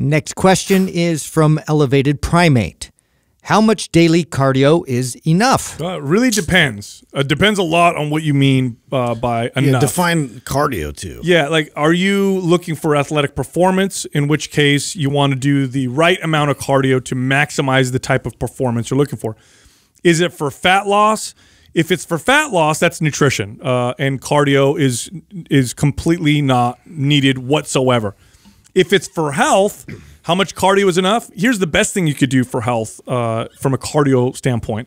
Next question is from Elevated Primate. How much daily cardio is enough? Uh, really depends. It depends a lot on what you mean uh, by enough. Yeah, define cardio too. Yeah, like are you looking for athletic performance? In which case, you want to do the right amount of cardio to maximize the type of performance you're looking for. Is it for fat loss? If it's for fat loss, that's nutrition, uh, and cardio is is completely not needed whatsoever. If it's for health, how much cardio is enough? Here's the best thing you could do for health uh, from a cardio standpoint.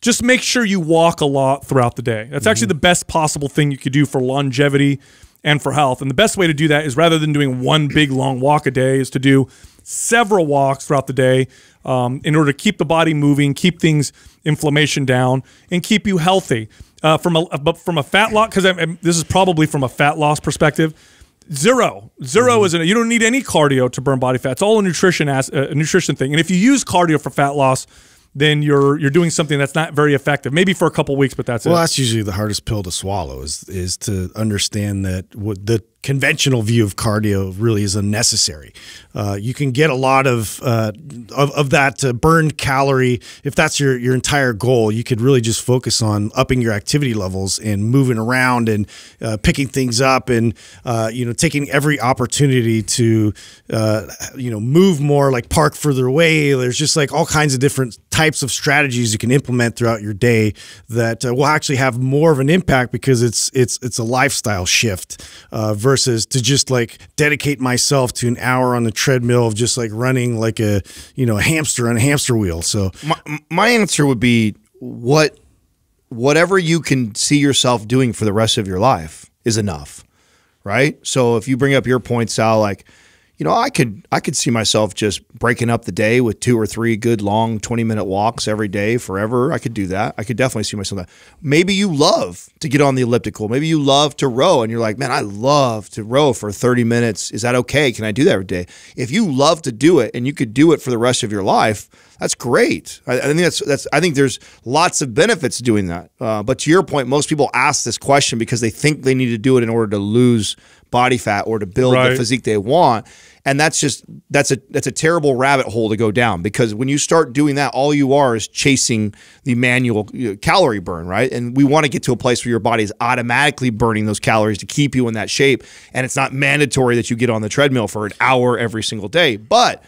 Just make sure you walk a lot throughout the day. That's actually the best possible thing you could do for longevity and for health. And the best way to do that is rather than doing one big long walk a day, is to do several walks throughout the day um, in order to keep the body moving, keep things inflammation down, and keep you healthy. Uh, from a but from a fat loss, because this is probably from a fat loss perspective. Zero, 0 mm-hmm. is a, you don't need any cardio to burn body fat. It's all a nutrition as uh, a nutrition thing. And if you use cardio for fat loss, then you're you're doing something that's not very effective. Maybe for a couple weeks, but that's Well, it. that's usually the hardest pill to swallow is is to understand that what the conventional view of cardio really is unnecessary. Uh, you can get a lot of uh, of, of that uh, burned calorie if that's your your entire goal. You could really just focus on upping your activity levels and moving around and uh, picking things up and uh, you know taking every opportunity to uh, you know move more, like park further away. There's just like all kinds of different types of strategies you can implement throughout your day that uh, will actually have more of an impact because it's it's it's a lifestyle shift uh, versus to just like dedicate myself to an hour on the treadmill of just like running like a you know a hamster on a hamster wheel. So My, my answer would be what whatever you can see yourself doing for the rest of your life is enough, right? So if you bring up your point, Sal, like you know, I could I could see myself just breaking up the day with two or three good long 20 minute walks every day forever. I could do that. I could definitely see myself that. Maybe you love to get on the elliptical. Maybe you love to row and you're like, "Man, I love to row for 30 minutes. Is that okay? Can I do that every day?" If you love to do it and you could do it for the rest of your life, that's great. I, I think that's that's. I think there's lots of benefits doing that. Uh, but to your point, most people ask this question because they think they need to do it in order to lose body fat or to build the physique they want, and that's just that's a that's a terrible rabbit hole to go down because when you start doing that, all you are is chasing the manual you know, calorie burn, right? And we want to get to a place where your body is automatically burning those calories to keep you in that shape, and it's not mandatory that you get on the treadmill for an hour every single day, but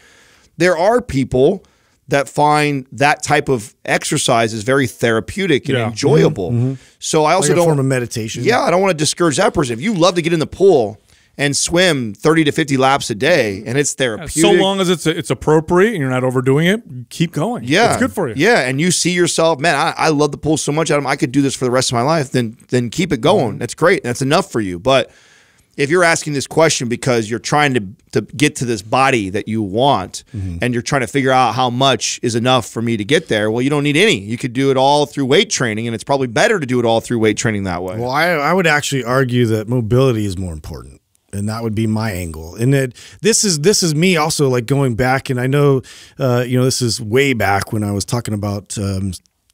there are people that find that type of exercise is very therapeutic and Yeah. enjoyable. So I also like a don't form of meditation. Yeah, I don't want to discourage that person. If you love to get in the pool and swim 30 to 50 laps a day and it's therapeutic. so long as it's it's appropriate and you're not overdoing it, keep going. yeah, it's good for you. Yeah, and you see yourself, man. I, I love the pool so much. Adam, I could do this for the rest of my life. Then, then keep it going. Mm-hmm. That's great. That's enough for you. But if you're asking this question because you're trying to to get to this body that you want, Mm-hmm. and you're trying to figure out how much is enough for me to get there, well, you don't need any. You could do it all through weight training, and it's probably better to do it all through weight training that way. Well, I, I would actually argue that mobility is more important. And that would be my angle. And it, this is this is me also like going back, and I know, uh, you know, this is way back when I was talking about um,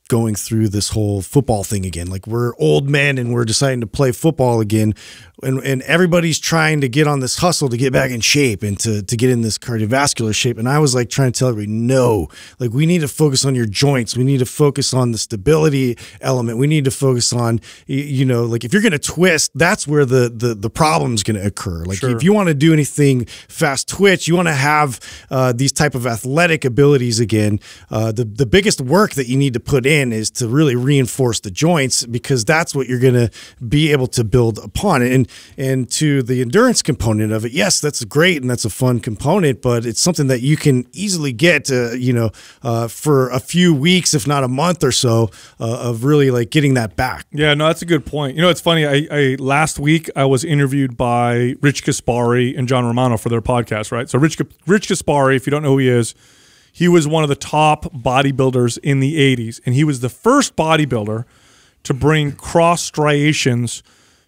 going through this whole football thing again. Like we're old men and we're deciding to play football again, and and everybody's trying to get on this hustle to get back in shape and to to get in this cardiovascular shape. And I was like trying to tell everybody, no, like we need to focus on your joints. We need to focus on the stability element. We need to focus on you know like if you're going to twist, that's where the the the problem's going to occur. Like if you want to do anything fast twitch, you want to have uh, these type of athletic abilities again. Uh, the the biggest work that you need to put in is to really reinforce the joints because that's what you're going to be able to build upon. And and to the endurance component of it, yes, that's great and that's a fun component, but it's something that you can easily get, uh, you know, uh, for a few weeks, if not a month or so, uh, of really like getting that back. Yeah, no, that's a good point. You know, it's funny. I, I last week I was interviewed by Rich Gaspari and John Romano for their podcast, right? So Rich Rich Gaspari, if you don't know who he is, he was one of the top bodybuilders in the '80s, and he was the first bodybuilder to bring cross striations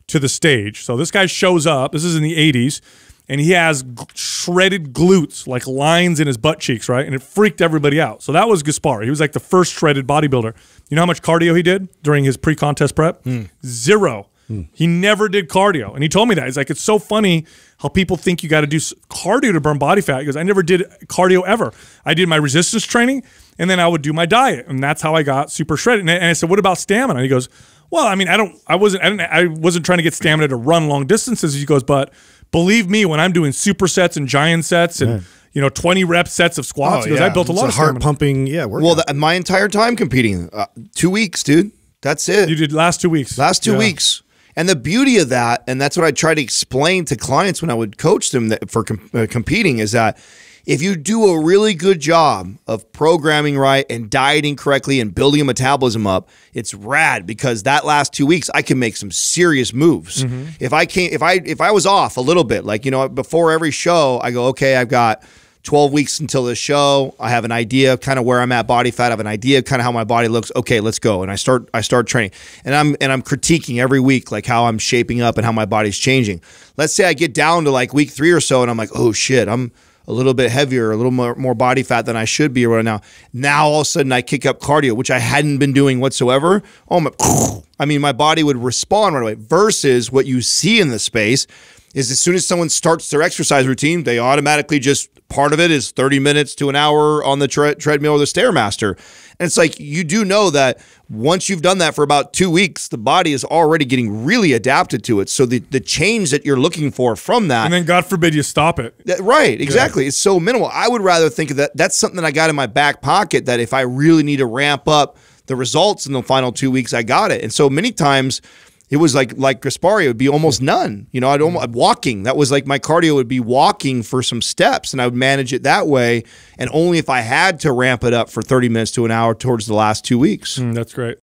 to the stage. So this guy shows up. This is in the '80s. And he has shredded glutes, like lines in his butt cheeks, right? And it freaked everybody out. So that was Gaspari. He was like the first shredded bodybuilder. You know how much cardio he did during his pre-contest prep? Hmm. Zero. He never did cardio, and he told me that. He's like, it's so funny how people think you got to do cardio to burn body fat. He goes, I never did cardio ever. I did my resistance training, and then I would do my diet, and that's how I got super shredded. And I, and I said, what about stamina? And he goes, well, I mean, I don't, I wasn't, I didn't, I wasn't trying to get stamina to run long distances. He goes, but believe me, when I'm doing super sets and giant sets and you know 20 rep sets of squats, he goes, I built a Oh, It's lot of heart stamina. pumping. Yeah, workout. Well, th- my entire time competing, uh, two weeks, dude. That's it. You did last two weeks. Last two Yeah. weeks. And the beauty of that, and that's what I try to explain to clients when I would coach them that for com- uh, competing, is that if you do a really good job of programming right and dieting correctly and building a metabolism up, it's rad because that last two weeks I can make some serious moves. If I can't, if I if I was off a little bit, like you know, before every show, I go, okay, I've got 12 weeks until the show. I have an idea of kind of where I'm at body fat. I have an idea of kind of how my body looks. Okay, let's go. And I start I start training. And I'm and I'm critiquing every week like how I'm shaping up and how my body's changing. Let's say I get down to like week 3 or so and I'm like, "Oh shit, I'm a little bit heavier, a little more, more body fat than I should be right now. Now all of a sudden I kick up cardio, which I hadn't been doing whatsoever. Oh my I mean my body would respond right away versus what you see in the space is as soon as someone starts their exercise routine, they automatically just part of it is 30 minutes to an hour on the tre- treadmill or the stairmaster. And it's like you do know that once you've done that for about two weeks, the body is already getting really adapted to it. So the, the change that you're looking for from that And then God forbid you stop it. that- right, exactly. It's so minimal. I would rather think of that. That's something that I got in my back pocket that if I really need to ramp up the results in the final two weeks, I got it. And so many times it was like like Gaspari, it would be almost none. You know, I'd almost walking. That was like my cardio would be walking for some steps, and I would manage it that way. And only if I had to ramp it up for thirty minutes to an hour towards the last two weeks. Mm, that's great.